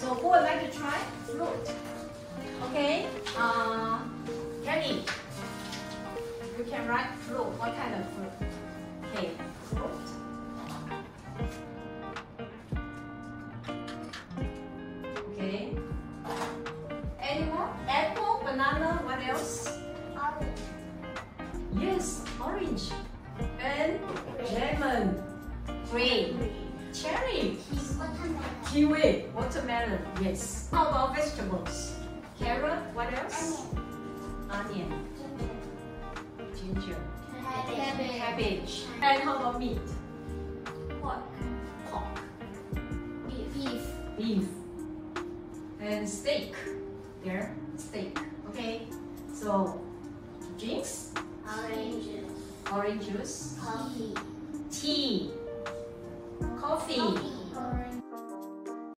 So who would like to try fruit? Okay. Uh, Kenny, you can write fruit. What kind of fruit? Okay, fruit. Okay. Any more? Apple, banana, what else? Orange. Yes, orange. And lemon. Green. Cherry. Kiwi. Watermelon. Yes. How about vegetables? Carrot. What else? Onion. Onion. Ginger. Cabbage. Cabbage. And how about meat? Pork. Pork. Beef. Beef. And steak. There. Steak. Okay. So, drinks. Orange. Orange juice. Coffee. Tea.